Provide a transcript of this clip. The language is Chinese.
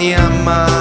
尼玛。